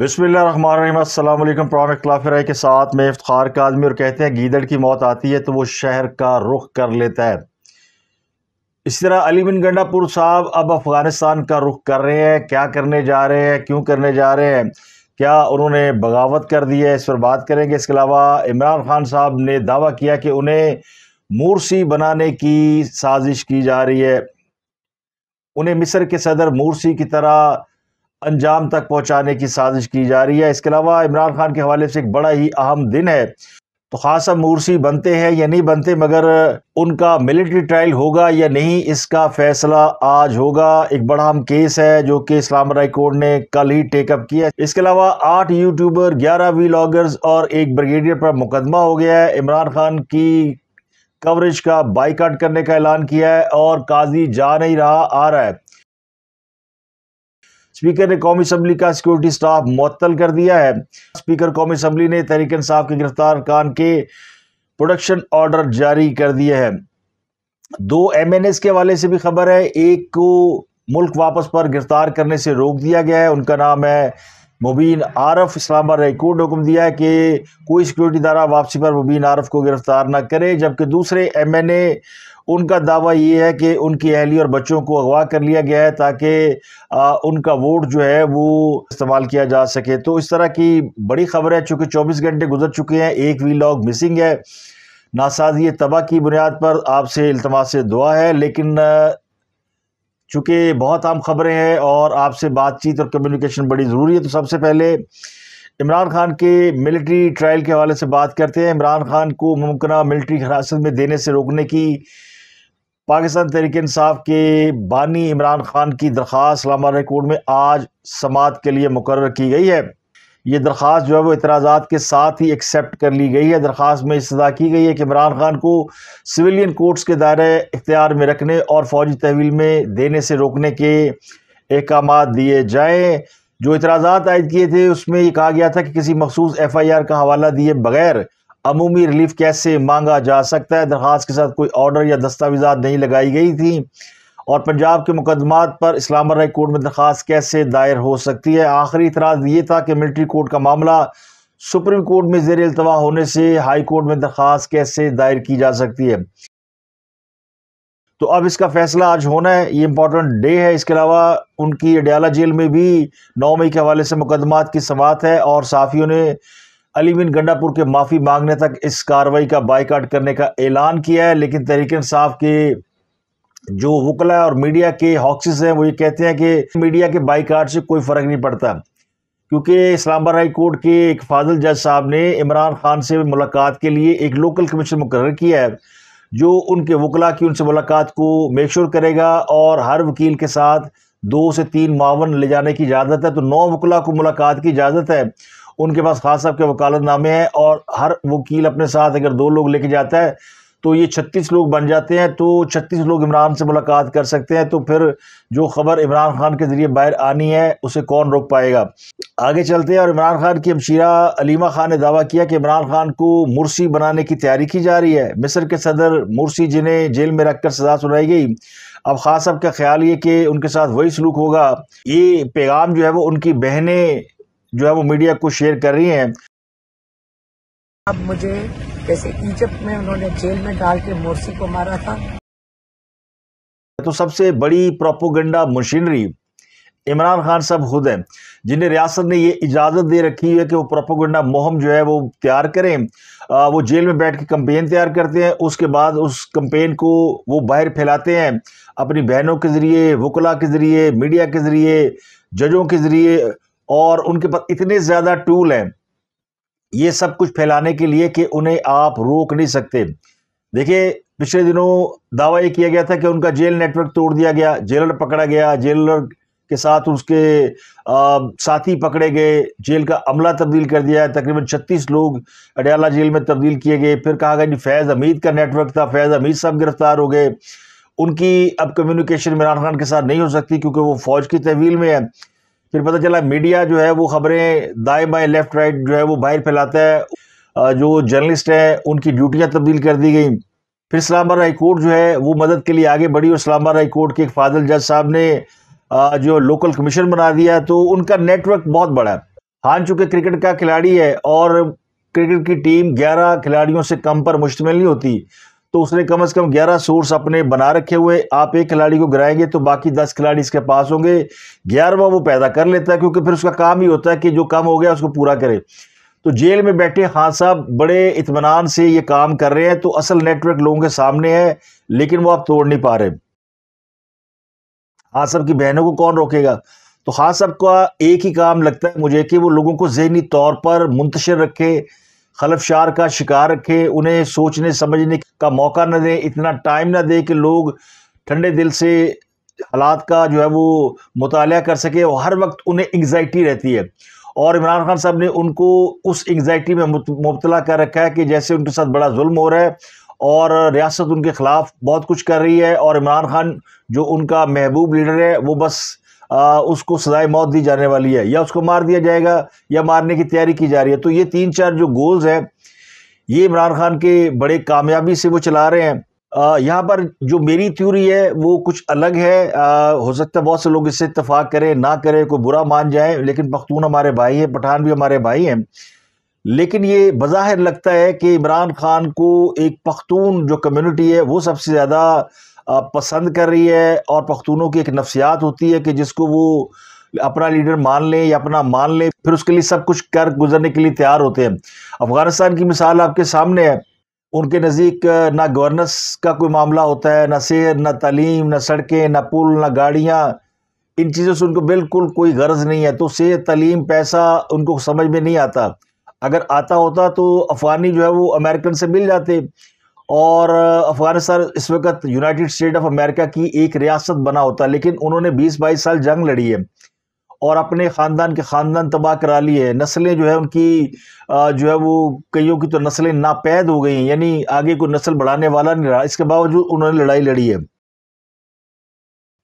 بسم اللہ الرحمن الرحیم۔ السلام علیکم۔ پروگرام اختلاف رائے کے ساتھ میں افتخار کا آدمی اور کہتے ہیں گیدڑ کی موت آتی ہے تو وہ شہر کا رخ کر لیتا ہے۔ اس طرح علی بن گنڈا پور صاحب اب افغانستان کا رخ کر رہے ہیں۔ کیا کرنے جا رہے ہیں؟ کیوں کرنے جا رہے ہیں؟ کیا انہوں نے بغاوت کر دی ہے؟ اس پر بات کریں گے۔ اس کے علاوہ عمران خان صاحب نے دعویٰ کیا کہ انہیں مورسی بنانے کی سازش کی جا رہی ہے۔ انہیں مصر کے صدر مورسی کی طرح انجام تک پہنچانے کی سازش کی جا رہی ہے۔ اس کے علاوہ عمران خان کے حوالے سے ایک بڑا ہی اہم دن ہے۔ تو خاصا مورسی بنتے ہیں یا نہیں بنتے، مگر ان کا ملٹری ٹرائل ہوگا یا نہیں، اس کا فیصلہ آج ہوگا۔ ایک بڑا اہم کیس ہے جو کہ اسلام رائی کورٹ نے کل ہی ٹیک اپ کیا اس کے علاوہ آٹھ یوٹیوبر گیارہ وی لاگرز اور ایک بریگیڈیئر پر مقدمہ ہو گیا ہے۔ عمران خان کی کوریج کا بائی کاٹ کرنے کا اعلان کیا ہے اور قاضی جا نہیں رہا، آ رہا ہے۔ اسپیکر نے قومی اسمبلی کا سیکورٹی سٹاف معطل کر دیا ہے۔ اسپیکر قومی اسمبلی نے تحریک انصاف کے گرفتار کان کے پروڈکشن آرڈر جاری کر دیا ہے۔ دو ایم این ایس کے حوالے سے بھی خبر ہے، ایک کو ملک واپس پر گرفتار کرنے سے روک دیا گیا ہے۔ ان کا نام ہے مبین عارف۔ اسلام آباد ہائی کورٹ حکم دیا ہے کہ کوئی سیکورٹی دارہ واپسی پر مبین عارف کو گرفتار نہ کرے، جبکہ دوسرے ایم این اے ان کا دعویٰ یہ ہے کہ ان کی اہلی اور بچوں کو اغوا کر لیا گیا ہے تاکہ ان کا ووٹ جو ہے وہ استعمال کیا جا سکے۔ تو اس طرح کی بڑی خبر ہے، چونکہ چوبیس گھنٹے گزر چکے ہیں، ایک وی لاگ مسنگ ہے۔ ناسازی تباہ کی بنیاد پر آپ سے التماس سے دعا ہے، لیکن چونکہ بہت عام خبریں ہیں اور آپ سے بات چیت اور کمیونیکیشن بڑی ضروری ہے، تو سب سے پہلے عمران خان کے ملٹری ٹرائل کے حوالے سے بات کرتے ہیں۔ عمران خان کو ممکنہ ملٹری حراست میں دینے سے روکنے کی پاکستان تحریک انصاف کے بانی عمران خان کی درخواست اسلام آباد کورٹ میں آج سماعت کے لیے مقرر کی گئی ہے۔ یہ درخواست جو ہے وہ اعتراضات کے ساتھ ہی ایکسیپٹ کر لی گئی ہے۔ درخواست میں استدا کی گئی ہے کہ عمران خان کو سویلین کورٹس کے دائرے اختیار میں رکھنے اور فوجی تحویل میں دینے سے روکنے کے احکامات دیے جائیں۔ جو اعتراضات عائد کیے تھے، اس میں یہ کہا گیا تھا کہ کسی مخصوص ایف آئی آر کا حوالہ دیے بغیر عمومی ریلیف کیسے مانگا جا سکتا ہے؟ درخواست کے ساتھ کوئی آرڈر یا دستاویزات نہیں لگائی گئی تھی۔ اور پنجاب کے مقدمات پر اسلام آباد کورٹ میں درخواست کیسے دائر ہو سکتی ہے؟ آخری اعتراض یہ تھا کہ ملٹری کورٹ کا معاملہ سپریم کورٹ میں زیر التوا ہونے سے ہائی کورٹ میں درخواست کیسے دائر کی جا سکتی ہے؟ تو اب اس کا فیصلہ آج ہونا ہے۔ یہ امپورٹنٹ ڈے ہے۔ اس کے علاوہ ان کی اڈیالہ جیل میں بھی نو مئی کے حوالے سے مقدمات کی سماعت ہے اور صحافیوں نے علی بن گنڈا پور کے معافی مانگنے تک اس کاروائی کا بائی کاٹ کرنے کا اعلان کیا ہے، لیکن تحریک انصاف کے جو وکلا اور میڈیا کے ہاکسز ہیں، وہ یہ کہتے ہیں کہ میڈیا کے بائی کاٹ سے کوئی فرق نہیں پڑتا۔ کیونکہ اسلام آباد ہائی کورٹ کے ایک فاضل جج صاحب نے عمران خان سے ملاقات کے لیے ایک لوکل کمیشن مقرر کیا ہے، جو ان کے وکلا کی ان سے ملاقات کو میک شور کرے گا اور ہر وکیل کے ساتھ دو سے تین معاون لے جانے کی اجازت ہے۔ تو نو وکلا کو ملاقات کی اجازت ہے۔ ان کے پاس خاص صاحب کے وکالت نامے ہیں اور ہر وکیل اپنے ساتھ اگر دو لوگ لے کے جاتا ہے، تو یہ چھتیس لوگ بن جاتے ہیں، تو چھتیس لوگ عمران سے ملاقات کر سکتے ہیں، تو پھر جو خبر عمران خان کے ذریعے باہر آنی ہے، اسے کون روک پائے گا؟ آگے چلتے ہیں اور عمران خان کی ہمشیرہ علیمہ خان نے دعویٰ کیا کہ عمران خان کو مرسی بنانے کی تیاری کی جا رہی ہے۔ مصر کے صدر مرسی جنہیں جیل میں رکھ کر سزا سنائی گئی۔ اب خاص صاحب کا خیال یہ کہ ان کے ساتھ وہی سلوک ہوگا۔ یہ پیغام جو ہے وہ ان کی بہنیں جو ہے وہ میڈیا کو شیئر کر رہی ہیں۔ اب مجھے جیسے ایجپٹ میں انہوں نے جیل میں ڈال کے مورسی کو مارا تھا۔ تو سب سے بڑی پروپوگنڈا مشینری عمران خان صاحب خود ہیں۔ جنہیں ریاست نے یہ اجازت دے رکھی ہے کہ وہ پروپوگنڈا مہم جو ہے وہ تیار کریں۔ وہ جیل میں بیٹھ کے کمپین تیار کرتے ہیں۔ اس کے بعد اس کمپین کو وہ باہر پھیلاتے ہیں۔ اپنی بہنوں کے ذریعے وکلا کے ذریعے میڈیا کے ذریعے ججوں کے ذریعے اور ان کے پاس اتنے زیادہ ٹول ہیں، یہ سب کچھ پھیلانے کے لیے کہ انہیں آپ روک نہیں سکتے۔ دیکھیں پچھلے دنوں دعویٰ یہ کیا گیا تھا کہ ان کا جیل نیٹ ورک توڑ دیا گیا، جیلر پکڑا گیا، جیلر کے ساتھ اس کے ساتھی پکڑے گئے، جیل کا عملہ تبدیل کر دیا ہے۔ تقریباً چھتیس لوگ اڈیالہ جیل میں تبدیل کیے گئے۔ پھر کہا گیا جی فیض حمید کا نیٹ ورک تھا، فیض حمید صاحب گرفتار ہو گئے۔ ان کی اب کمیونیکیشن عمران خان کے ساتھ نہیں ہو سکتی کیونکہ وہ فوج کی تحویل میں ہے پھر پتہ چلا میڈیا جو ہے وہ خبریں دائیں بائیں لیفٹ رائٹ جو ہے وہ باہر پھیلاتا ہے۔ جو جرنلسٹ ہیں، ان کی ڈیوٹیاں تبدیل کر دی گئیں۔ پھر اسلام آباد ہائی کورٹ جو ہے وہ مدد کے لیے آگے بڑھی اور اسلام آباد ہائی کورٹ کے ایک فاضل جج صاحب نے جو لوکل کمیشن بنا دیا تو ان کا نیٹ ورک بہت بڑا ہے۔ ہان چکے کرکٹ کا کھلاڑی ہے اور کرکٹ کی ٹیم گیارہ کھلاڑیوں سے کم پر مشتمل نہیں ہوتی۔ تو اس نے کم از کم گیارہ سورس اپنے بنا رکھے ہوئے، آپ ایک کھلاڑی کو گرائیں گے تو باقی دس کھلاڑی اس کے پاس ہوں گے۔ گیارہواں وہ پیدا کر لیتا ہے کیونکہ پھر اس کا کام ہی ہوتا ہے کہ جو کم ہو گیا اس کو پورا کرے۔ تو جیل میں بیٹھے خان صاحب بڑے اطمینان سے یہ کام کر رہے ہیں، تو اصل نیٹ ورک لوگوں کے سامنے ہے، لیکن وہ آپ توڑ نہیں پا رہے۔ خان صاحب کی بہنوں کو کون روکے گا؟ تو خان صاحب کا ایک ہی کام لگتا ہے مجھے کہ وہ لوگوں کو ذہنی طور پر منتشر رکھے۔ خلف شار کا شکار رکھے، انہیں سوچنے، سمجھنے کا موقع نہ دیں، اتنا ٹائم نہ دے کہ لوگ ٹھنڈے دل سے حالات کا جو ہے وہ مطالعہ کر سکے اور ہر وقت انہیں انگزائٹی رہتی ہے۔ اور عمران خان صاحب نے ان کو اس انگزائٹی میں مبتلا کر رکھا ہے کہ جیسے ان کے ساتھ بڑا ظلم ہو رہا ہے اور ریاست ان کے خلاف بہت کچھ کر رہی ہے اور عمران خان جو ان کا محبوب لیڈر ہے وہ بس اس کو سزائے موت دی جانے والی ہے، یا اس کو مار دیا جائے گا، یا مارنے کی تیاری کی جا رہی ہے۔ تو یہ تین چار جو گولز ہیں، یہ عمران خان کے بڑے کامیابی سے وہ چلا رہے ہیں۔ یہاں پر جو میری تھیوری ہے، وہ کچھ الگ ہے۔ ہو سکتا ہے بہت سے لوگ اس سے اتفاق کریں، نہ کریں، کوئی برا مان جائیں، لیکن پختون ہمارے بھائی ہیں، پٹھان بھی ہمارے بھائی ہیں۔ لیکن یہ بظاہر لگتا ہے کہ عمران خان کو ایک پختون جو کمیونٹی ہے، وہ سب سے زیادہ پسند کر رہی ہے اور پختونوں کی ایک نفسیات ہوتی ہے کہ جس کو وہ اپنا لیڈر مان لیں یا اپنا مان لیں، پھر اس کے لیے سب کچھ کر گزرنے کے لیے تیار ہوتے ہیں۔ افغانستان کی مثال آپ کے سامنے ہے۔ ان کے نزدیک نہ گورننس کا کوئی معاملہ ہوتا ہے، نہ صحت، نہ تعلیم، نہ سڑکیں، نہ پل، نہ گاڑیاں۔ ان چیزوں سے ان کو بالکل کوئی غرض نہیں ہے۔ تو صحت، تعلیم، پیسہ ان کو سمجھ میں نہیں آتا۔ اگر آتا ہوتا تو افغانی جو ہے وہ امریکن سے مل جاتے۔ اور افغانستان اس وقت یونائٹڈ اسٹیٹ آف امریکہ کی ایک ریاست بنا ہوتا لیکن انہوں نے بیس بائیس سال جنگ لڑی ہے اور اپنے خاندان کے خاندان تباہ کرا لی ہے۔ نسلیں جو ہے ان کی جو ہے وہ کئیوں کی تو نسلیں ناپید ہو گئی ہیں یعنی آگے کوئی نسل بڑھانے والا نہیں رہا۔ اس کے باوجود انہوں نے لڑائی لڑی ہے۔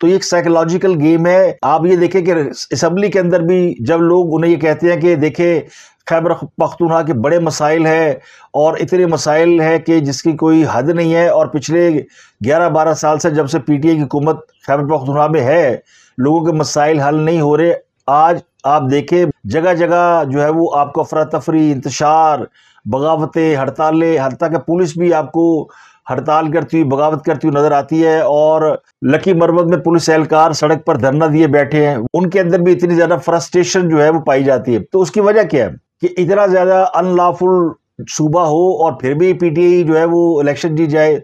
تو یہ ایک سائیکلوجیکل گیم ہے۔ آپ یہ دیکھیں کہ اسمبلی کے اندر بھی جب لوگ انہیں یہ کہتے ہیں کہ دیکھیں، خیبر پختونخوا کے بڑے مسائل ہے اور اتنے مسائل ہے کہ جس کی کوئی حد نہیں ہے اور پچھلے گیارہ بارہ سال سے جب سے پی ٹی آئی کی حکومت خیبر پختونخوا میں ہے، لوگوں کے مسائل حل نہیں ہو رہے۔ آج آپ دیکھیں، جگہ جگہ جو ہے وہ آپ کو افراتفری، انتشار، بغاوتیں، ہڑتالیں، حتیٰ کہ پولیس بھی آپ کو ہڑتال کرتی ہوئی، بغاوت کرتی ہوئی نظر آتی ہے اور لکی مرمت میں پولیس اہلکار سڑک پر دھرنا دیے بیٹھے ہیں۔ ان کے اندر بھی اتنی زیادہ فرسٹریشن جو ہے وہ پائی جاتی ہے۔ تو اس کی وجہ کیا ہے کہ اتنا زیادہ ان لافل صوبہ ہو اور پھر بھی پی ٹی آئی جو ہے وہ الیکشن جی جائے،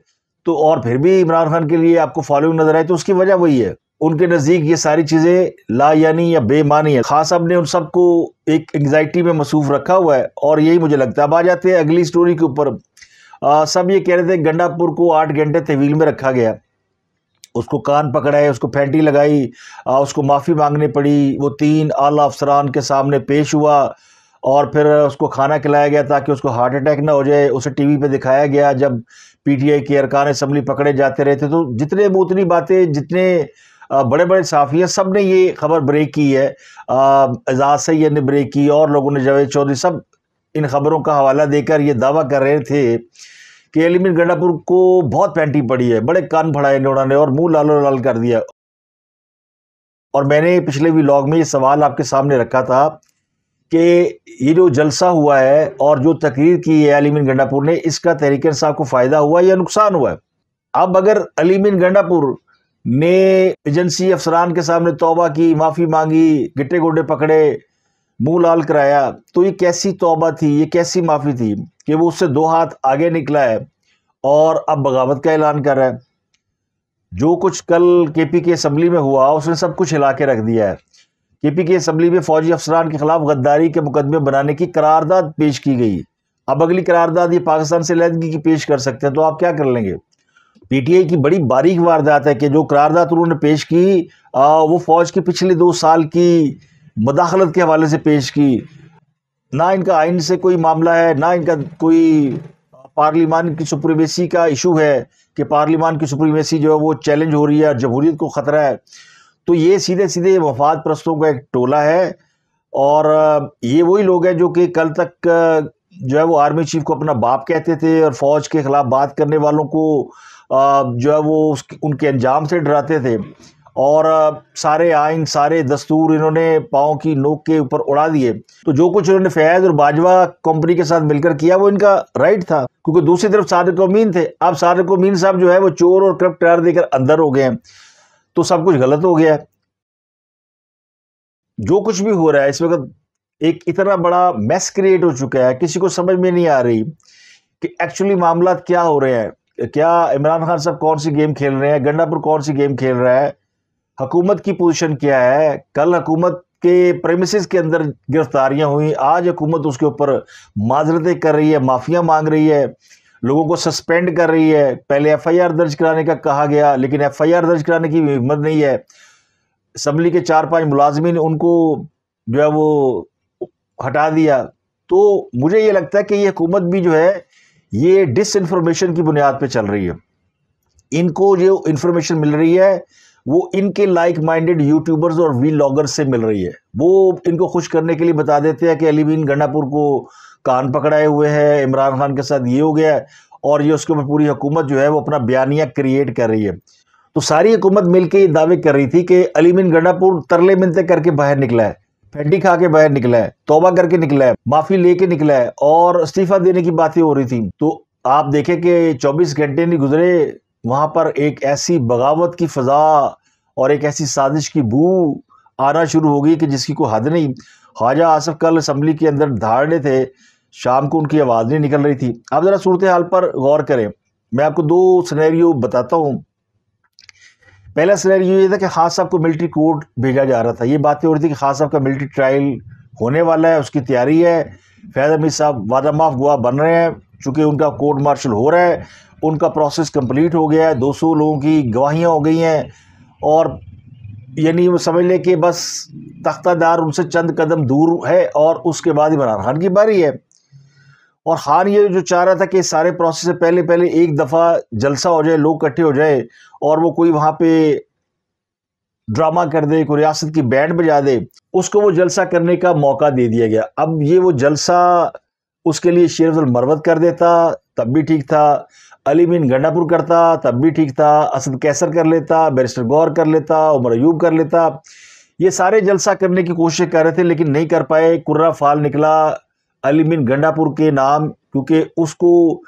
تو اور پھر بھی عمران خان کے لیے آپ کو فالوئنگ نظر آئے، تو اس کی وجہ وہی ہے۔ ان کے نزدیک یہ ساری چیزیں لا یعنی یا بے معنی ہے خاص صاحب نے ان سب کو ایک انگزائٹی میں مصروف رکھا ہوا ہے اور یہی مجھے لگتا ہے۔ اب آ جاتے ہیں اگلی سٹوری کے اوپر۔ سب یہ کہہ رہے تھے گنڈا پور کو آٹھ گھنٹے طویل میں رکھا گیا۔ اس کو کان پکڑائے، اس کو پھینٹی لگائی اس کو معافی مانگنی پڑی۔ وہ تین اعلیٰ افسران کے سامنے پیش ہوا اور پھر اس کو کھانا کھلایا گیا تاکہ اس کو ہارٹ اٹیک نہ ہو جائے۔ اسے ٹی وی پہ دکھایا گیا۔ جب پی ٹی آئی کے ارکان اسمبلی پکڑے جاتے رہتے تو جتنے بوتنی باتیں، جتنے بڑے بڑے صحافی ہیں سب نے یہ خبر بریک کی ہے۔ اعزاز سید نے بریک کی، اور لوگوں نے جاوید چودھری، سب ان خبروں کا حوالہ دے کر یہ دعویٰ کر رہے تھے کہ علیمین گنڈا پور کو بہت پینٹی پڑی ہے، بڑے کان پھڑائے انہوں نے اور منہ لالو لال کر دیا۔ اور میں نے پچھلے وی لاگ میں یہ سوال آپ کے سامنے رکھا تھا کہ یہ جو جلسہ ہوا ہے اور جو تقریر کی ہے علیمین گنڈا پور نے، اس کا تحریک انصاف کو فائدہ ہوا یا نقصان ہوا ہے؟ اب اگر علیمین گنڈا پور نے ایجنسی افسران کے سامنے توبہ کی، معافی مانگی گٹے گوڈے پکڑے منہ لال کرایا تو یہ کیسی توبہ تھی؟ یہ کیسی معافی تھی کہ وہ اس سے دو ہاتھ آگے نکلا ہے اور اب بغاوت کا اعلان کر رہا ہے۔ جو کچھ کل کے پی کے اسمبلی میں ہوا، اس نے سب کچھ ہلا کے رکھ دیا ہے۔ کے پی کے اسمبلی میں فوجی افسران کے خلاف غداری کے مقدمے بنانے کی قرارداد پیش کی گئی۔ اب اگلی قرارداد یہ پاکستان سے علیحدگی کی پیش کر سکتے ہیں، تو آپ کیا کر لیں گے؟ پی ٹی آئی کی بڑی باریک واردات ہے کہ جو قرارداد انہوں نے پیش کی وہ فوج کی پچھلے دو سال کی مداخلت کے حوالے سے پیش کی۔ نہ ان کا آئین سے کوئی معاملہ ہے، نہ ان کا کوئی پارلیمان کی سپریمیسی کا ایشو ہے کہ پارلیمان کی سپریمیسی جو ہے وہ چیلنج ہو رہی ہے اور جمہوریت کو خطرہ ہے۔ تو یہ سیدھے سیدھے وفاد پرستوں کا ایک ٹولہ ہے اور یہ وہی لوگ ہیں جو کہ کل تک جو ہے وہ آرمی چیف کو اپنا باپ کہتے تھے اور فوج کے خلاف بات کرنے والوں کو جو ہے وہ ان کے انجام سے ڈراتے تھے۔ اور سارے آئین، سارے دستور انہوں نے پاؤں کی نوک کے اوپر اڑا دیے۔ تو جو کچھ انہوں نے فیض اور باجوہ کمپنی کے ساتھ مل کر کیا، وہ ان کا رائٹ تھا۔ کیونکہ دوسری طرف صادق امین تھے۔ اب صادق امین صاحب جو ہے، وہ چور اور کرپٹ ٹائر دے کر اندر ہو گئے ہیں۔ تو سب کچھ غلط ہو گیا۔ ہے جو کچھ بھی ہو رہا ہے، اس وقت ایک اتنا بڑا میس کریٹ ہو چکا ہے، کسی کو سمجھ میں نہیں آ رہی کہ ایکچولی معاملات کیا ہو رہے ہیں۔ کیا عمران خان صاحب کون سی گیم کھیل رہے ہیں؟ گنڈا پور کون سی گیم کھیل رہا ہے؟ حکومت کی پوزیشن کیا ہے؟ کل حکومت کے پریمیسز کے اندر گرفتاریاں ہوئیں، آج حکومت اس کے اوپر معذرتیں کر رہی ہے، معافیاں مانگ رہی ہے، لوگوں کو سسپینڈ کر رہی ہے۔ پہلے ایف آئی آر درج کرانے کا کہا گیا، لیکن ایف آئی آر درج کرانے کی ہمت نہیں ہے۔ اسمبلی کے چار پانچ ملازمین ان کو جو ہے وہ ہٹا دیا۔ تو مجھے یہ لگتا ہے کہ یہ حکومت بھی جو ہے، یہ ڈس انفارمیشن کی بنیاد پہ چل رہی ہے۔ ان کو جو انفارمیشن مل رہی ہے وہ ان کے لائک مائنڈڈ یوٹیوبرز اور وی لاگرز سے مل رہی ہے۔ وہ ان کو خوش کرنے کے لیے بتا دیتے ہیں کہ علی بین گنڈا پور کو کان پکڑائے ہوئے ہیں، عمران خان کے ساتھ یہ ہو گیا ہے اور یہ اس کے اوپر پوری حکومت جو ہے وہ اپنا بیانیہ کریٹ کر رہی ہے۔ تو ساری حکومت مل کے یہ دعوے کر رہی تھی کہ علی بین گنڈا پور ترلے منتے کر کے باہر نکلا ہے، پھینڈی کھا کے باہر نکلا ہے، توبہ کر کے نکلا ہے، معافی لے کے نکلا ہے اور استعفیٰ دینے کی باتیں ہو رہی تھیں۔ تو آپ دیکھیں کہ چوبیس گھنٹے نہیں گزرے وہاں پر ایک ایسی بغاوت کی فضا اور ایک ایسی سازش کی بو آنا شروع ہو گئی کہ جس کی کوئی حد نہیں۔ خواجہ آصف کل اسمبلی کے اندر دھاڑنے تھے، شام کو ان کی آواز نہیں نکل رہی تھی۔ آپ ذرا صورتحال پر غور کریں۔ میں آپ کو دو سنیریو بتاتا ہوں۔ پہلا سنیریو یہ تھا کہ خاص صاحب کو ملٹری کورٹ بھیجا جا رہا تھا۔ یہ باتیں ہو رہی تھی کہ خاص صاحب کا ملٹری ٹرائل ہونے والا ہے، اس کی تیاری ہے۔ فیض امید صاحب وعدہ معاف گواہ بن رہے ہیں، چونکہ ان کا کورٹ مارشل ہو رہا ہے۔ ان کا پروسیس کمپلیٹ ہو گیا ہے، دو سو لوگوں کی گواہیاں ہو گئی ہیں اور یعنی وہ سمجھ لے کہ بس تختہ دار ان سے چند قدم دور ہے اور اس کے بعد عمران خان کی باری ہے۔ اور خان یہ جو چاہ رہا تھا کہ سارے پروسیس سے پہلے پہلے ایک دفعہ جلسہ ہو جائے، لوگ کٹھے ہو جائے اور وہ کوئی وہاں پہ ڈرامہ کر دے، کوئی ریاست کی بینڈ بجا دے، اس کو وہ جلسہ کرنے کا موقع دے دیا گیا۔ اب یہ وہ جلسہ اس کے لیے شیرز المروت کر دیتا، تب بھی ٹھیک تھا۔ علی بن گنڈا پور کرتا، تب بھی ٹھیک تھا، اسد کیسر کر لیتا، بیرسٹر گور کر لیتا، عمر ایوب کر لیتا۔ یہ سارے جلسہ کرنے کی کوشش کر رہے تھے، لیکن نہیں کر پائے۔ کرا فال نکلا، علی بن گنڈا پور کے نام، کیونکہ اس کو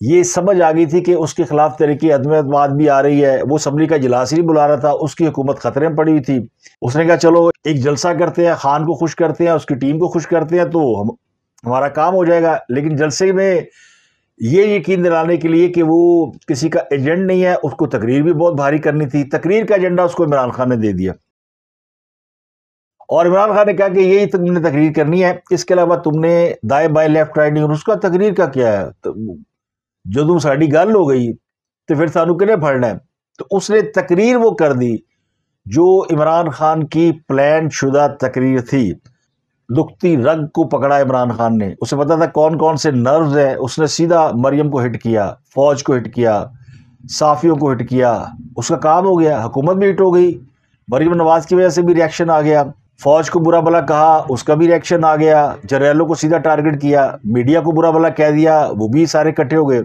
یہ سمجھ آ گئی تھی کہ اس کے خلاف طریقے عدم اعتماد بھی آ رہی ہے۔ وہ اسمبلی کا جلاس ہی بلا رہا تھا، اس کی حکومت خطرے میں پڑی ہوئی تھی۔ اس نے کہا، چلو ایک جلسہ کرتے ہیں، خان کو خوش کرتے ہیں، اس کی ٹیم کو خوش کرتے ہیں، تو ہم، ہمارا کام ہو جائے گا۔ لیکن جلسے میں یہ یقین دلانے کے لیے کہ وہ کسی کا ایجنٹ نہیں ہے، اس کو تقریر بھی بہت بھاری کرنی تھی۔ تقریر کا ایجنڈا اس کو عمران خان نے دے دیا۔ اور عمران خان نے کہا کہ یہی تم نے تقریر کرنی ہے، اس کے علاوہ تم نے دائیں بائیں لیفٹ رائٹ نہیں اس کا تقریر کا کیا ہے؟ جو تم ساڑی گل ہو گئی، تو پھر سانو کنے پڑھنا ہے؟ تو اس نے تقریر وہ کر دی جو عمران خان کی پلان شدہ تقریر تھی۔ دکھتی رگ کو پکڑا عمران خان نے۔ اسے پتا تھا کون کون سے نروز ہیں۔ اس نے سیدھا مریم کو ہٹ کیا، فوج کو ہٹ کیا صافیوں کو ہٹ کیا۔ اس کا کام ہو گیا، حکومت بھی ہٹ ہو گئی۔ مریم نواز کی وجہ سے بھی ریاکشن آ گیا۔ فوج کو برا بلا کہا، اس کا بھی ریاکشن آ گیا۔ جرنیلوں کو سیدھا ٹارگٹ کیا میڈیا کو برا بلا کہہ دیا، وہ بھی سارے کٹھے ہو گئے۔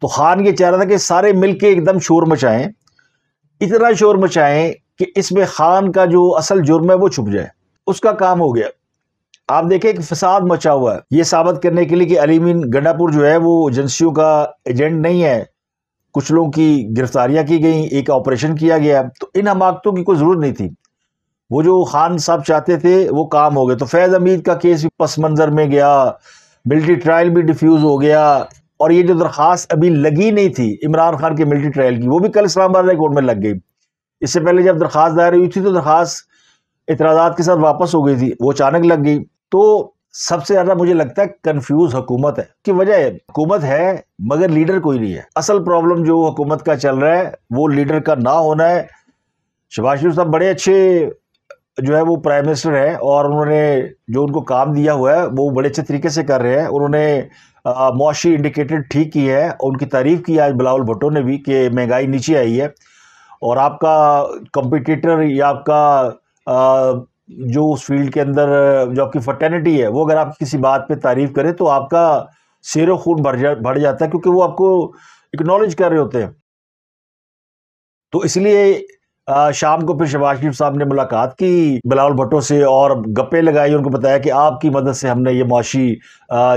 تو خان یہ چاہ رہا تھا کہ سارے مل کے ایک دم شور مچائیں۔ اتنا شور مچائیں کہ اس میں خان کا جو اصل جرم ہے وہ چھپ جائے۔ اس کا کام ہو گیا۔ آپ دیکھیں کہ فساد مچا ہوا ہے۔ یہ ثابت کرنے کے لیے کہ علیمین گنڈا پور جو ہے وہ ایجنسیوں کا ایجنٹ نہیں ہے۔ کچھ لوگوں کی گرفتاریاں کی گئیں، ایک آپریشن کیا گیا۔ تو ان حماقتوں کی کوئی ضرورت نہیں تھی۔ وہ جو خان صاحب چاہتے تھے، وہ کام ہو گئے۔ تو فیض امید کا کیس بھی پس منظر میں گیا۔ ملٹری ٹرائل بھی ڈیفیوز ہو گیا۔ اور یہ جو درخواست ابھی لگی نہیں تھی عمران خان کے ملٹری ٹرائل کی، وہ بھی کل اسلام آباد کورٹ میں لگ گئی۔ اس سے پہلے جب درخواست دائر ہوئی تھی، تو درخواست اعتراضات کے ساتھ واپس ہو گئی تھی۔ وہ اچانک لگ گئی۔ تو سب سے زیادہ مجھے لگتا ہے کنفیوز حکومت ہے، کی وجہ ہے حکومت ہے مگر لیڈر کوئی نہیں ہے۔ اصل پرابلم جو حکومت کا چل رہا ہے، وہ لیڈر کا نہ ہونا ہے۔ شباز شریف صاحب بڑے اچھے جو ہے وہ پرائم منسٹر ہے اور انہوں نے جو ان کو کام دیا ہوا ہے، وہ بڑے اچھے طریقے سے کر رہے ہیں۔ انہوں نے معاشی انڈیکیٹر ٹھیک کی ہے۔ ان کی تعریف کی آج بلاول بھٹو نے بھی کہ مہنگائی نیچے آئی ہے۔ اور آپ کا کمپٹیٹر یا آپ کا جو اس فیلڈ کے اندر، جو آپ کی فرٹینٹی ہے، وہ اگر آپ کسی بات پہ تعریف کرے تو آپ کا سیر و خون بڑھ جا، بڑھ جاتا ہے کیونکہ وہ آپ کو اکنالج کر رہے ہوتے ہیں۔ تو اس لیے شام کو پھر شہباز شریف صاحب نے ملاقات کی بلاول بھٹو سے اور گپے لگائی، ان کو بتایا کہ آپ کی مدد سے ہم نے یہ معاشی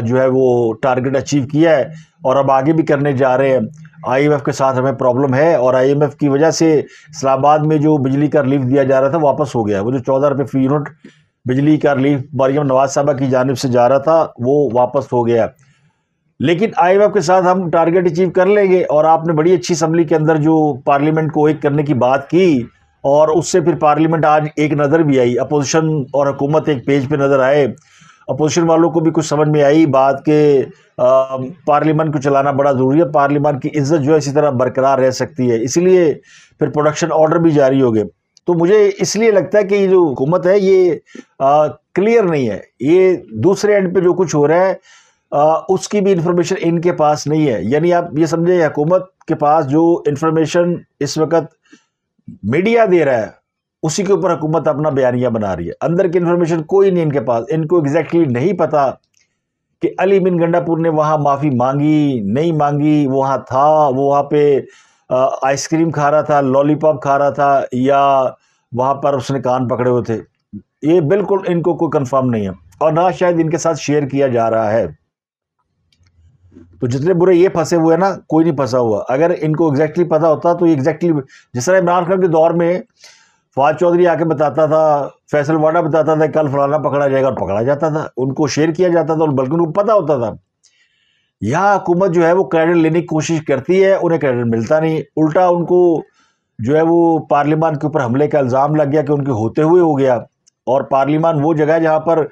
جو ہے وہ ٹارگٹ اچیو کیا ہے اور اب آگے بھی کرنے جا رہے ہیں۔ آئی ایم ایف کے ساتھ ہمیں پرابلم ہے اور آئی ایم ایف کی وجہ سے اسلام آباد میں جو بجلی کا ریلیف دیا جا رہا تھا واپس ہو گیا۔ وہ جو چودہ روپے فی یونٹ بجلی کا ریلیف مریم نواز صاحبہ کی جانب سے جا رہا تھا، وہ واپس ہو گیا۔ لیکن آئی ایم ایف کے ساتھ ہم ٹارگٹ اچیو کر لیں گے اور آپ نے بڑی اچھی اسمبلی کے اندر جو پارلیمنٹ کو ایک کرنے کی بات کی اور اس سے پھر پارلیمنٹ آج ایک نظر بھی آئی۔ اپوزیشن اور حکومت ایک پیج پہ نظر آئے۔ اپوزیشن والوں کو بھی کچھ سمجھ میں آئی بات کہ پارلیمنٹ کو چلانا بڑا ضروری ہے۔ پارلیمان کی عزت جو ہے اسی طرح برقرار رہ سکتی ہے۔ اسی لیے پھر پروڈکشن آرڈر بھی جاری ہو گئے تو مجھے اس لیے لگتا ہے کہ یہ جو حکومت ہے، یہ کلیئر نہیں ہے۔ یہ دوسرے اینڈ پہ جو کچھ ہو رہا ہے اس کی بھی انفارمیشن ان کے پاس نہیں ہے۔ یعنی آپ یہ سمجھے حکومت کے پاس جو انفارمیشن اس وقت میڈیا دے رہا ہے، اسی کے اوپر حکومت اپنا بیانیہ بنا رہی ہے۔ اندر کی انفارمیشن کوئی نہیں ان کے پاس۔ ان کو ایگزیکٹلی نہیں پتا کہ علی بن گنڈا پور نے وہاں معافی مانگی، نہیں مانگی، وہاں تھا، وہاں پہ آئس کریم کھا رہا تھا لالی پاپ کھا رہا تھا، یا وہاں پر اس نے کان پکڑے ہوئے تھے۔ یہ بالکل ان کو کوئی کنفرم نہیں ہے۔ اور نہ شاید ان کے ساتھ شیئر کیا جا رہا ہے۔ تو جتنے برے یہ پھنسے ہوئے ہیں نا، کوئی نہیں پھنسا ہوا۔ اگر ان کو ایگزیکٹلی پتا ہوتا تو یہ ایگزیکٹلی جس طرح عمران خان کے دور میں فواد چودھری آ کے بتاتا تھا، فیصل واڈا بتاتا تھا کل فلانا پکڑا جائے گا اور پکڑا جاتا تھا۔ ان کو شیئر کیا جاتا تھا اور بلکہ ان کو پتا ہوتا تھا۔ یہاں حکومت جو ہے وہ کریڈٹ لینے کی کوشش کرتی ہے، انہیں کریڈٹ ملتا نہیں۔ الٹا ان کو جو ہے وہ پارلیمان کے اوپر حملے کا الزام لگ گیا کہ ان کے ہوتے ہوئے ہو گیا۔ اور پارلیمان وہ جگہ جہاں پر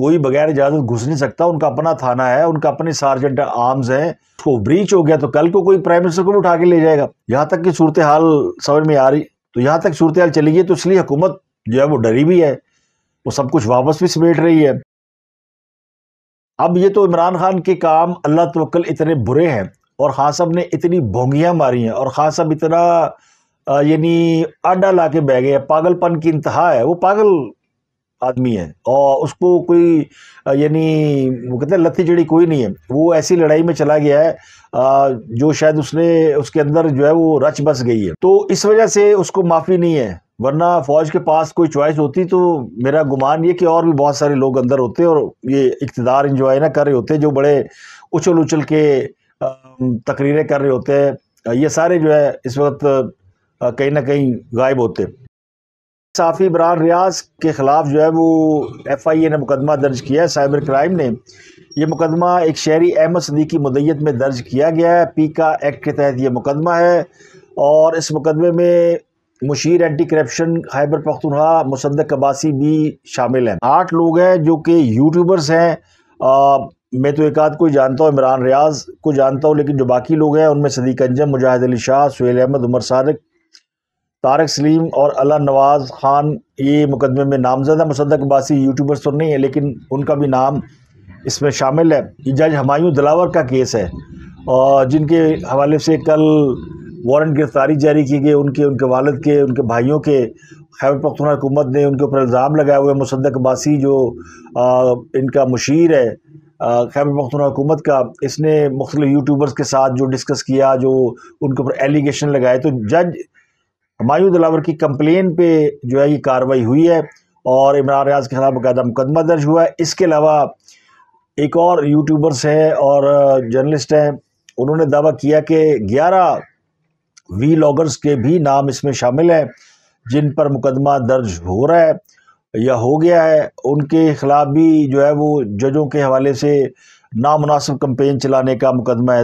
کوئی بغیر اجازت گھس نہیں سکتا، ان کا اپنا تھانہ ہے، ان کا اپنی سارجنٹ آرمز ہیں۔ اس کو بریچ ہو گیا تو کل کو کوئی پرائم منسٹر کو بھی اٹھا کے لے جائے گا۔ یہاں تک کہ صورتحال سمجھ میں آ رہی، تو یہاں تک صورتحال چلی گئی تو اس لیے حکومت جو ہے وہ ڈری بھی ہے۔ وہ سب کچھ واپس بھی سمیٹ رہی ہے۔ اب یہ تو عمران خان کے کام اللہ توکل اتنے برے ہیں اور خان صاحب نے اتنی بھونگیاں ماری ہیں اور خان صاحب اتنا یعنی اڈا لا کے بہ گئے پاگل پن کی انتہا ہے۔ وہ پاگل آدمی ہے اور اس کو کوئی یعنی وہ کہتے ہیں لتھی جڑی کوئی نہیں ہے۔ وہ ایسی لڑائی میں چلا گیا ہے جو شاید اس نے اس کے اندر جو ہے وہ رچ بس گئی ہے۔ تو اس وجہ سے اس کو معافی نہیں ہے۔ ورنہ فوج کے پاس کوئی چوائس ہوتی تو میرا گمان یہ کہ اور بھی بہت سارے لوگ اندر ہوتے اور یہ اقتدار انجوائے نہ کر رہے ہوتے جو بڑے اچھل اچھل کے تقریریں کر رہے ہوتے ہیں یہ سارے جو ہے اس وقت کہیں نہ کہیں غائب ہوتے۔ صافی عمران ریاض کے خلاف جو ہے وہ ایف آئی اے نے مقدمہ درج کیا ہے۔ سائبر کرائم نے یہ مقدمہ ایک شہری احمد صدیقی مدیت میں درج کیا گیا ہے۔ پیکا ایکٹ کے تحت یہ مقدمہ ہے اور اس مقدمے میں مشیر اینٹی کرپشن خیبر پختونخوا، مصدق عباسی بھی شامل ہیں۔ آٹھ لوگ ہیں جو کہ یوٹیوبرز ہیں۔ میں تو ایک آدھ کوئی جانتا ہوں، عمران ریاض کو جانتا ہوں، لیکن جو باقی لوگ ہیں، ان میں صدیق انجم، مجاہد علی شاہ، سہیل احمد، عمر صادق طارق سلیم اور اللہ نواز خان یہ مقدمے میں نامزدہ مصدق عباسی یوٹیوبرز تو نہیں ہے لیکن ان کا بھی نام اس میں شامل ہے۔ یہ جج ہمایوں دلاور کا کیس ہے اور جن کے حوالے سے کل وارنٹ گرفتاری جاری کی گئی، ان کے ان کے والد کے، ان کے بھائیوں کے خیبر پختونخوا حکومت نے ان کے اوپر الزام لگایا ہوئے مصدق عباسی جو ان کا مشیر ہے خیبر پختونخوا حکومت کا، اس نے مختلف یوٹیوبرز کے ساتھ جو ڈسکس کیا، جو ان کے اوپر ایلیگیشن لگائے۔ تو جج ہمایوں دلاور کی کمپلین پہ جو ہے یہ کاروائی ہوئی ہے اور عمران ریاض کے خلاف باقاعدہ مقدمہ درج ہوا ہے۔ اس کے علاوہ ایک اور یوٹیوبرس ہیں اور جرنلسٹ ہیں۔ انہوں نے دعویٰ کیا کہ گیارہ وی لاگرز کے بھی نام اس میں شامل ہیں جن پر مقدمہ درج ہو رہا ہے یا ہو گیا ہے۔ ان کے خلاف بھی جو ہے وہ ججوں کے حوالے سے نامناسب کمپین چلانے کا مقدمہ ہے۔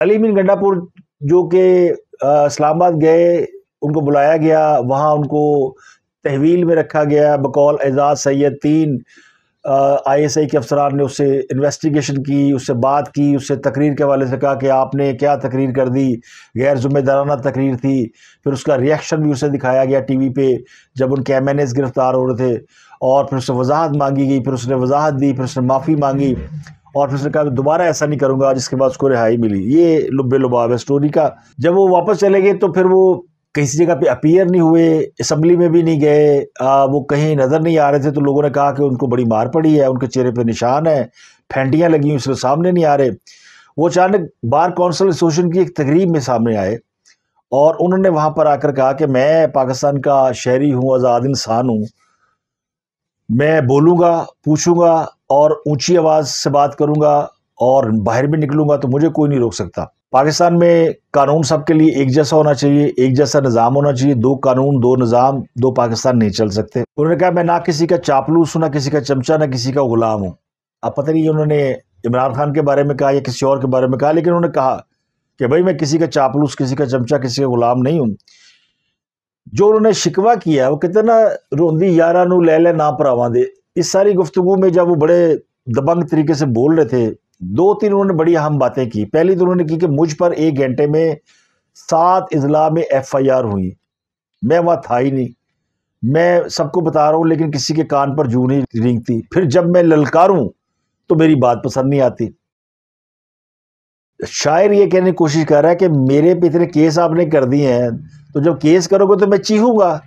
علی بن گنڈا پور جو کہ اسلام آباد گئے، ان کو بلایا گیا، وہاں ان کو تحویل میں رکھا گیا، بقول اعزاز سید تین آئی ایس آئی کے افسران نے اس سے انویسٹیگیشن کی، اس سے بات کی، اس سے تقریر کے حوالے سے کہا کہ آپ نے کیا تقریر کر دی؟ غیر ذمہ دارانہ تقریر تھی۔ پھر اس کا ریئیکشن بھی اسے دکھایا گیا ٹی وی پہ، جب ان کے ایم این ایس گرفتار ہو رہے تھے اور پھر اس سے وضاحت مانگی گئی، پھر اس نے وضاحت دی، پھر اس نے معافی مانگی۔ اور پھر اس نے کہا دوبارہ ایسا نہیں کروں گا جس کے بعد اس کو رہائی ملی۔ یہ لب لباب ہے۔ اسٹوری کا جب وہ واپس چلے گئے تو پھر وہ کسی جگہ پہ اپیئر نہیں ہوئے اسمبلی میں بھی نہیں گئے۔ وہ کہیں نظر نہیں آ رہے تھے تو لوگوں نے کہا کہ ان کو بڑی مار پڑی ہے، ان کے چہرے پہ نشان ہے، پھینٹیاں لگی ہیں، اس کے سامنے نہیں آ رہے۔ وہ اچانک بار کونسل ایسوسیشن کی ایک تقریب میں سامنے آئے اور انہوں نے وہاں پر آ کر کہا کہ میں پاکستان کا شہری ہوں، آزاد انسان ہوں۔ میں بولوں گا، پوچھوں گا اور اونچی آواز سے بات کروں گا اور باہر بھی نکلوں گا تو مجھے کوئی نہیں روک سکتا۔ پاکستان میں قانون سب کے لیے ایک جیسا ہونا چاہیے، ایک جیسا نظام ہونا چاہیے۔ دو قانون، دو نظام، دو پاکستان نہیں چل سکتے۔ انہوں نے کہا، میں نہ کسی کا چاپلوس ہوں، نہ کسی کا چمچا، نہ کسی کا غلام ہوں۔ اب پتہ نہیں انہوں نے عمران خان کے بارے میں کہا یا کسی اور کے بارے میں کہا، لیکن انہوں نے کہا کہ بھائی، میں کسی کا چاپلوس، کسی کا چمچا، کسی کا غلام نہیں ہوں۔ جو انہوں نے شکوہ کیا، وہ کہتے نا، روندی یارہ نو لے لے نا پراواں دے۔ اس ساری گفتگو میں جب وہ بڑے دبنگ طریقے سے بول رہے تھے، دو تین انہوں نے بڑی اہم باتیں کی۔ پہلی تو انہوں نے کی کہ مجھ پر ایک گھنٹے میں سات اضلاع میں ایف آئی آر ہوئی۔ میں وہاں تھا ہی نہیں۔ میں سب کو بتا رہا ہوں، لیکن کسی کے کان پر جو نہیں رینگتی۔ پھر جب میں للکاروں تو میری بات پسند نہیں آتی۔ شاعر یہ کہنے کی کوشش کر رہا ہے کہ میرے پہ اتنے کیس آپ نے کر دیے ہیں، تو جب کیس کرو گے تو میں چیہوں گا۔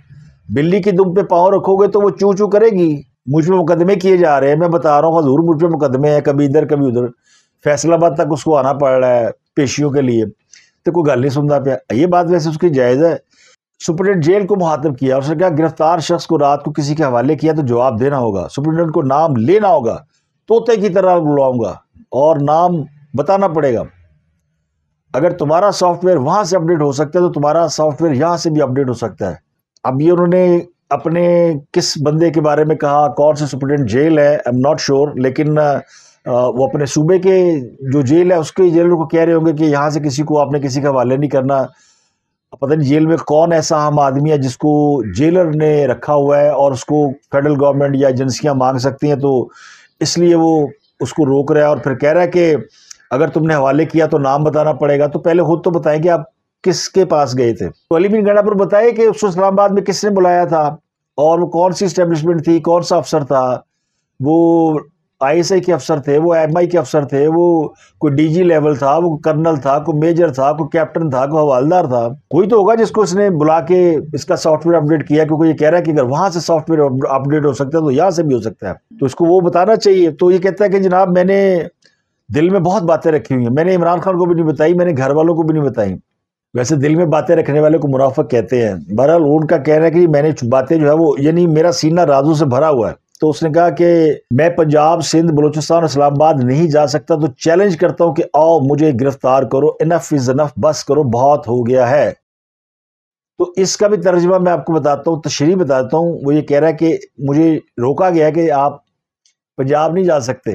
بلی کی دم پہ پاؤں رکھو گے تو وہ چو چو کرے گی۔ مجھ پہ مقدمے کیے جا رہے ہیں، میں بتا رہا ہوں، حضور مجھ پہ مقدمے ہیں، کبھی ادھر کبھی ادھر۔ فیصلہ آباد تک اس کو آنا پڑ رہا ہے پیشیوں کے لیے۔ تو کوئی گل نہیں سنتا پیا۔ یہ بات ویسے اس کی جائز ہے۔ سپرنٹینڈنٹ جیل کو مخاطب کیا اس نے کہا، گرفتار شخص کو رات کو کسی کے حوالے کیا تو جواب دینا ہوگا۔ سپرنٹینڈنٹ کو نام لینا ہوگا۔ طوطے کی طرح بلاؤں گا اور نام بتانا پڑے گا۔ اگر تمہارا سافٹ ویئر وہاں سے اپڈیٹ ہو سکتا ہے تو تمہارا سافٹ ویئر یہاں سے بھی اپڈیٹ ہو سکتا ہے۔ اب یہ انہوں نے اپنے کس بندے کے بارے میں کہا، کون سے سپرنٹینڈنٹ جیل ہے ایم ناٹ شیور لیکن وہ اپنے صوبے کے جو جیل ہے، اس کے جیلر کو کہہ رہے ہوں گے کہ یہاں سے کسی کو آپ نے کسی کا حوالے نہیں کرنا۔ پتہ نہیں جیل میں کون ایسا اہم آدمی ہے جس کو جیلر نے رکھا ہوا ہے اور اس کو فیڈرل گورنمنٹ یا ایجنسیاں مانگ سکتی ہیں، تو اس لیے وہ اس کو روک رہا ہے۔ اور پھر کہہ رہا ہے کہ اگر تم نے حوالے کیا تو نام بتانا پڑے گا۔ تو پہلے خود تو بتائیں کہ آپ کس کے پاس گئے تھے؟ تو علی بن گڑا پر بتائے کہ اس کو اسلام آباد میں کس نے بلایا تھا اور وہ کون سی اسٹیبلشمنٹ تھی؟ کون سا افسر تھا؟ وہ آئی ایس آئی کے افسر تھے، وہ ایم آئی کے افسر تھے، وہ کوئی ڈی جی لیول تھا، وہ کرنل تھا، کوئی میجر تھا، کوئی کیپٹن تھا، کوئی حوالدار تھا۔ کوئی تو ہوگا جس کو اس نے بلا کے اس کا سافٹ ویئر اپڈیٹ کیا کیونکہ یہ کہہ رہا ہے کہ اگر وہاں سے سافٹ ویئر اپڈیٹ ہو سکتا ہے تو یہاں سے بھی ہو سکتا ہے۔ تو اس کو وہ بتانا چاہیے۔ تو یہ کہتا ہے کہ جناب میں نے دل میں بہت باتیں رکھی ہوئی ہیں۔ میں نے عمران خان کو بھی نہیں بتائی، میں نے گھر والوں کو بھی نہیں بتائی۔ ویسے دل میں باتیں رکھنے والے کو منافق کہتے ہیں۔ بہرحال ان کا کہنا ہے کہ جی، میں نے باتیں جو ہے وہ یعنی میرا سینہ رازوں سے بھرا ہوا ہے۔ تو اس نے کہا کہ میں پنجاب، سندھ، بلوچستان اسلام آباد نہیں جا سکتا، تو چیلنج کرتا ہوں کہ آؤ، مجھے گرفتار کرو انف از انف بس کرو، بہت ہو گیا ہے۔ تو اس کا بھی ترجمہ میں آپ کو بتاتا ہوں، تشریح بتاتا ہوں۔ وہ یہ کہہ رہا ہے کہ مجھے روکا گیا کہ آپ پنجاب نہیں جا سکتے۔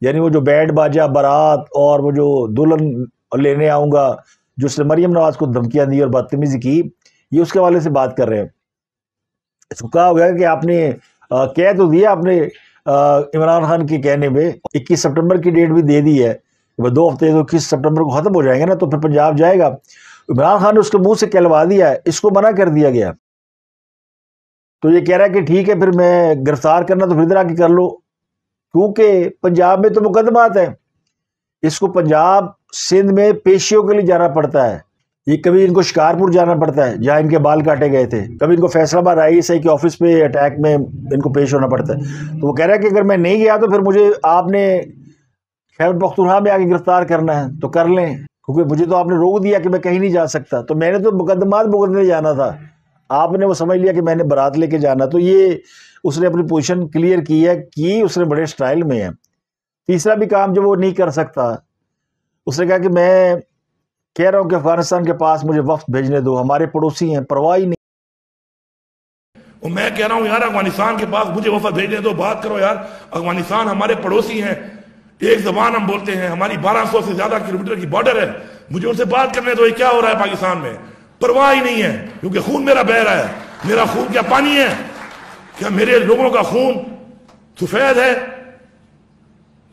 یعنی وہ جو بینڈ باجا برات اور وہ جو دلہن لینے آؤں گا جو اس نے مریم نواز کو دھمکیاں دی اور بدتمیزی کی، یہ اس کے والے سے بات کر رہے ہیں۔ اس کو کہا ہو گیا کہ آپ نے کہہ تو دیا، آپ نے عمران خان کے کہنے میں اکیس سپٹمبر کی ڈیٹ بھی دے دی ہے دو ہفتے تو اکیس سپٹمبر کو ختم ہو جائیں گے نا، تو پھر پنجاب جائے گا۔ عمران خان نے اس کے منہ سے کہلوا دیا ہے اس کو منع کر دیا گیا۔ تو یہ کہہ رہا ہے کہ ٹھیک ہے، پھر میں گرفتار کرنا تو پھر ادھر آ کے کر لو۔ کیونکہ پنجاب میں تو مقدمات ہیں۔ اس کو پنجاب سندھ میں پیشیوں کے لیے جانا پڑتا ہے۔ یہ کبھی ان کو شکارپور جانا پڑتا ہے، جہاں ان کے بال کاٹے گئے تھے۔ کبھی ان کو فیصلہ آباد آئی ایس آئی کے آفس پہ اٹیک میں ان کو پیش ہونا پڑتا ہے۔ تو وہ کہہ رہا ہے کہ اگر میں نہیں گیا تو پھر مجھے آپ نے خیبر پختونخوا میں آگے گرفتار کرنا ہے، تو کر لیں۔ کیونکہ مجھے تو آپ نے روک دیا کہ میں کہیں نہیں جا سکتا۔ تو میں نے تو مقدمات بگتنے جانا تھا۔ آپ نے وہ سمجھ لیا کہ میں نے برات لے کے جانا۔ تو یہ اس نے اپنی پوزیشن کلیئر کی ہے کی اس نے بڑے سٹائل میں ہے۔ تیسرا بھی کام جو وہ نہیں کر سکتا اس نے کہا کہ میں کہہ رہا ہوں کہ افغانستان کے پاس مجھے وقت بھیجنے دو، ہمارے پڑوسی ہیں، پرواہی نہیں۔ میں کہہ رہا ہوں، یار، افغانستان کے پاس مجھے وفد بھیجنے دو، بات کرو یار۔ افغانستان ہمارے پڑوسی ہیں، ایک زبان ہم بولتے ہیں، ہماری بارہ سو سے زیادہ کلومیٹر کی بارڈر ہے۔ مجھے ان سے بات کرنے دو، یہ کیا ہو رہا ہے پاکستان میں؟ پرواہ ہی نہیں ہے، کیونکہ خون میرا بہ رہا ہے، میرا خون کیا پانی ہے؟ کیا میرے لوگوں کا خون سفید ہے؟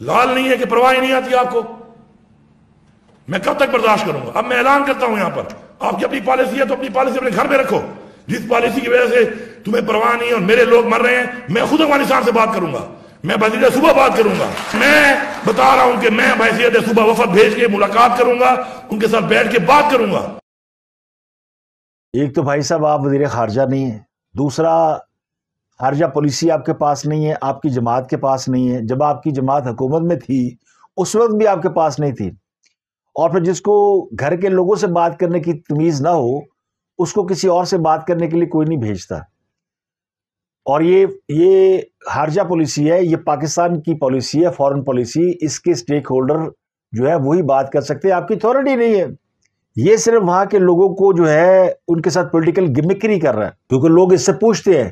لال نہیں ہے کہ پرواہ ہی نہیں آتی آپ کو؟ میں کب تک برداشت کروں گا؟ اب میں اعلان کرتا ہوں یہاں پر. آپ کی اپنی پالیسی ہے تو اپنی پالیسی اپنے گھر میں رکھو. جس پالیسی کی وجہ سے تمہیں پرواہ نہیں اور میرے لوگ مر رہے ہیں، میں خود افغانستان سے بات کروں گا. میں بحثیت صبح بات کروں گا. میں بتا رہا ہوں کہ میں بحثیت صبح وفد بھیج کے ملاقات کروں گا، ان کے ساتھ بیٹھ کے بات کروں گا۔ ایک تو بھائی صاحب، آپ وزیر خارجہ نہیں ہیں. دوسرا، خارجہ پالیسی آپ کے پاس نہیں ہے، آپ کی جماعت کے پاس نہیں ہے. جب آپ کی جماعت حکومت میں تھی، اس وقت بھی آپ کے پاس نہیں تھی۔ اور پھر جس کو گھر کے لوگوں سے بات کرنے کی تمیز نہ ہو، اس کو کسی اور سے بات کرنے کے لیے کوئی نہیں بھیجتا۔ اور یہ یہ خارجہ پالیسی ہے، یہ پاکستان کی پالیسی ہے، فورن پالیسی۔ اس کے سٹیک ہولڈر جو ہے، وہی بات کر سکتے ہیں۔ آپ کی اتھارٹی نہیں ہے۔ یہ صرف وہاں کے لوگوں کو جو ہے، ان کے ساتھ پولیٹیکل گمکری کر رہا ہے۔ کیونکہ لوگ اس سے پوچھتے ہیں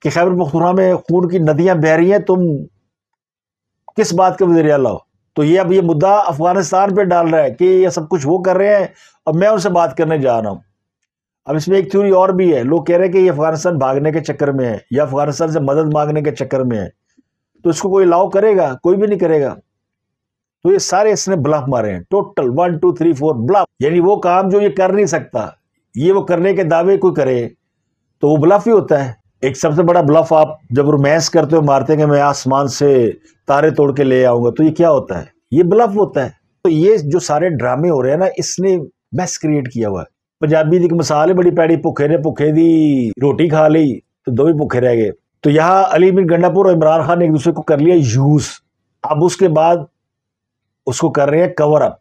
کہ خیبر پختونخوا میں خون کی ندیاں بہ رہی ہیں، تم کس بات کے وزیر اعلیٰ ہو؟ تو یہ اب یہ مدعا افغانستان پہ ڈال رہا ہے کہ یہ سب کچھ وہ کر رہے ہیں اور میں ان سے بات کرنے جا رہا ہوں۔ اب اس میں ایک تھیوری اور بھی ہے۔ لوگ کہہ رہے ہیں کہ یہ افغانستان بھاگنے کے چکر میں ہے، یا افغانستان سے مدد مانگنے کے چکر میں ہے۔ تو اس کو کوئی لاؤ کرے گا؟ کوئی بھی نہیں کرے گا۔ تو یہ سارے اس نے بلف مارے ہیں۔ Total one two three four bluff یعنی وہ کام جو یہ کر نہیں سکتا، یہ وہ کرنے کے دعوے کوئی کرے تو وہ بلف ہی ہوتا ہے۔ ایک سب سے بڑا بلف آپ جب رومینس کرتے ہو، مارتے ہیں کہ میں آسمان سے تارے توڑ کے لے آؤں گا، تو یہ کیا ہوتا ہے؟ یہ بلف ہوتا ہے۔ تو یہ جو سارے ڈرامے ہو رہے ہیں نا، اس نے میس کریٹ کیا ہوا ہے۔ پنجابی دی مثال ہے، بڑی پیڑی بھوکے نے بھوکے دی روٹی کھا لی، تو دو بھی بھوکے رہ گئے۔ تو یہاں علی بن گنڈا پور اور عمران خان نے ایک دوسرے کو کر لیا یوز۔ اب اس کے بعد اس کو کر رہے ہیں کور اپ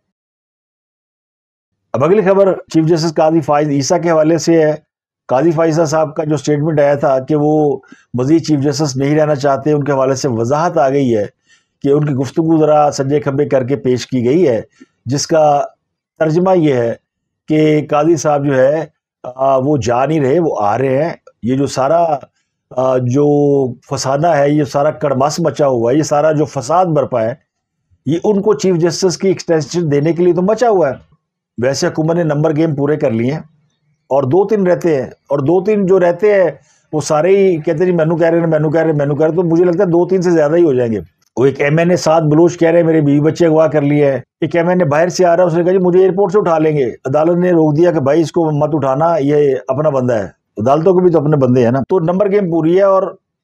اب اگلی خبر چیف جسٹس قاضی فائز عیسیٰ کے حوالے سے ہے۔ قاضی فائزہ صاحب کا جو سٹیٹمنٹ آیا تھا کہ وہ مزید چیف جسٹس نہیں رہنا چاہتے، ان کے حوالے سے وضاحت آ گئی ہے کہ ان کی گفتگو ذرا سجے کھبے کر کے پیش کی گئی ہے، جس کا ترجمہ یہ ہے کہ قاضی صاحب جو ہے وہ جا نہیں رہے، وہ آ رہے ہیں۔ یہ جو سارا جو فسانہ ہے، یہ سارا کڑمس مچا ہوا ہے، یہ سارا جو فساد برپا ہے، یہ ان کو چیف جسٹس کی ایکسٹینشن دینے کے لیے تو مچا ہوا ہے۔ ویسے حکومت نے نمبر گیم پورے کر لیے ہیں۔ اور دو تین رہتے ہیں، اور دو تین جو رہتے ہیں، وہ سارے ہی کہتے ہیں جی مینو کہہ رہے ہیں، مینو کہہ رہے ہیں، مینو کہہ رہے تو مجھے لگتا ہے دو تین سے زیادہ ہی ہو جائیں گے۔ وہ ایک ایم این اے سات بلوچ کہہ رہے ہیں، میرے بیوی بچے اگوا کر لیے ہیں۔ ایک ایم این اے باہر سے آ رہا ہے، اس نے کہا جی مجھے ایئرپورٹ سے اٹھا لیں گے۔ عدالت نے روک دیا کہ بھائی اس کو مت اٹھانا، یہ اپنا بندہ ہے۔ عدالتوں کو بھی تو اپنے بندے ہیں نا۔ تو نمبر گیم پوری ہے اور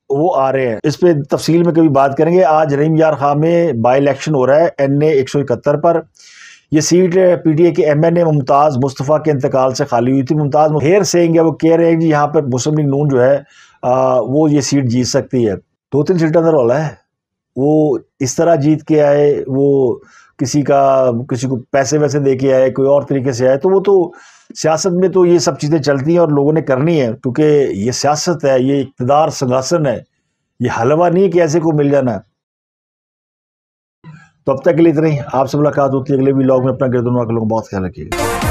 وہ آ رہے ہیں۔ اس پہ تفصیل میں کبھی بات کریں گے۔ آج رحیم یار خان میں بائی الیکشن ہو رہا ہے این اے ایک سو اکہتر پر۔ یہ سیٹ پی ٹی اے کے ایم این اے ممتاز مصطفیٰ کے انتقال سے خالی ہوئی تھی۔ ممتاز ہیر سینگ ہے وہ کہہ رہے ہیں کہ جی یہاں پر مسلم لیگ نون جو ہے وہ یہ سیٹ جیت سکتی ہے۔ دو تین سیٹوں کا رولا ہے۔ وہ اس طرح جیت کے آئے، وہ کسی کا، کسی کو پیسے ویسے دے کے آئے، کوئی اور طریقے سے آئے۔ تو وہ تو سیاست میں تو یہ سب چیزیں چلتی ہیں اور لوگوں نے کرنی ہے کیونکہ یہ سیاست ہے، یہ اقتدار سنگاسن ہے۔ یہ حلوہ نہیں ہے کہ ایسے کو مل جانا ہے۔ تو اب تک کے لیے اتنا ہی۔ آپ سے ملاقات ہوتی ہے اگلے بھی لاگ میں۔ اپنا گردنوا کے لوگ بہت خیال رکھیے۔ گا